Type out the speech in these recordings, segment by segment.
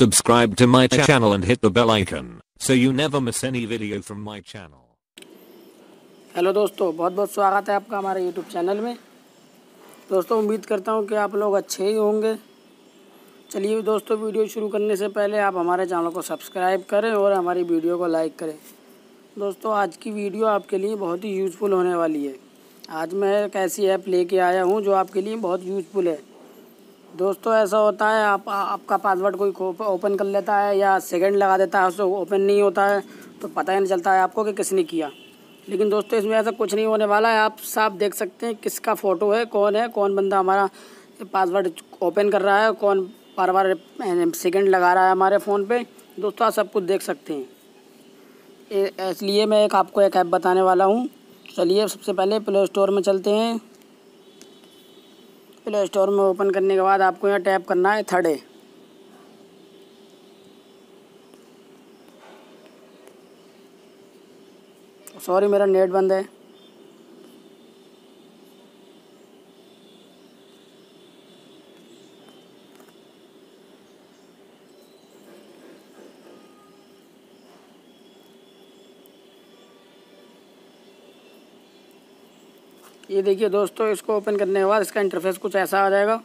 Subscribe to my channel and hit the bell icon, so you never miss any video from my channel. Hello दोस्तों, बहुत बहुत स्वागत है आपका हमारे यूट्यूब चैनल में। दोस्तों, उम्मीद करता हूँ कि आप लोग अच्छे ही होंगे। चलिए दोस्तों, वीडियो शुरू करने से पहले आप हमारे चैनल को सब्सक्राइब करें और हमारी वीडियो को लाइक करें। दोस्तों, आज की वीडियो आपके लिए बहुत ही यूज़फुल होने वाली है। आज मैं एक ऐसी ऐप लेके आया हूँ जो आपके लिए बहुत यूज़फुल है। दोस्तों, ऐसा होता है, आप आपका पासवर्ड कोई ओपन कर लेता है या सेकंड लगा देता है, उससे ओपन नहीं होता है तो पता ही नहीं चलता है आपको कि किसने किया। लेकिन दोस्तों, इसमें ऐसा कुछ नहीं होने वाला है। आप, साफ़ देख सकते हैं किसका फ़ोटो है, कौन है, कौन बंदा हमारा पासवर्ड ओपन कर रहा है, कौन बार बार सेकेंड लगा रहा है हमारे फ़ोन पर दोस्तों, आप सब कुछ देख सकते हैं। इसलिए मैं एक आपको एक ऐप बताने वाला हूँ। चलिए सबसे पहले प्ले स्टोर में चलते हैं। प्ले स्टोर में ओपन करने के बाद आपको यहाँ टैप करना है थर्ड सॉरी मेरा नेट बंद है। ये देखिए दोस्तों, इसको ओपन करने के बाद इसका इंटरफेस कुछ ऐसा आ जाएगा।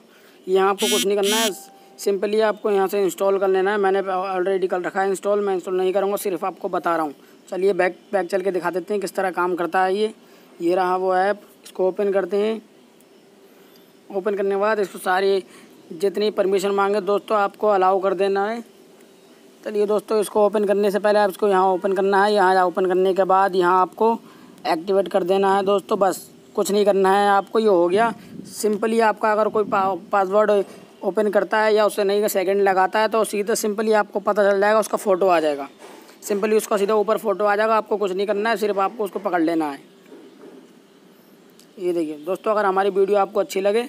यहाँ आपको कुछ नहीं करना है। सिंपली आपको यहाँ से इंस्टॉल कर लेना है। मैंने ऑलरेडी कर रखा है इंस्टॉल मैं इंस्टॉल नहीं करूँगा, सिर्फ़ आपको बता रहा हूँ। चलिए बैक बैक चल के दिखा देते हैं किस तरह काम करता है ये। ये रहा वो ऐप इसको ओपन करते हैं। ओपन करने के बाद इसको सारी जितनी परमिशन मांगे, दोस्तों, आपको अलाउ कर देना है। चलिए दोस्तों, इसको ओपन करने से पहले आप इसको यहाँ ओपन करना है। यहाँ ओपन करने के बाद यहाँ आपको एक्टिवेट कर देना है, दोस्तों, बस। कुछ नहीं करना है, आपको ये हो गया। सिंपली आपका अगर कोई पासवर्ड ओपन करता है या उसे नहीं सेकंड लगाता है तो सीधा सिंपली आपको पता चल जाएगा, उसका फ़ोटो आ जाएगा। सिंपली उसका सीधा ऊपर फ़ोटो आ जाएगा, आपको कुछ नहीं करना है, सिर्फ़ आपको उसको पकड़ लेना है। ये देखिए, दोस्तों, अगर हमारी वीडियो आपको अच्छी लगे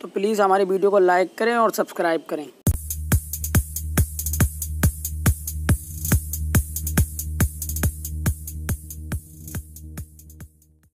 तो प्लीज़ हमारी वीडियो को लाइक करें और सब्सक्राइब करें।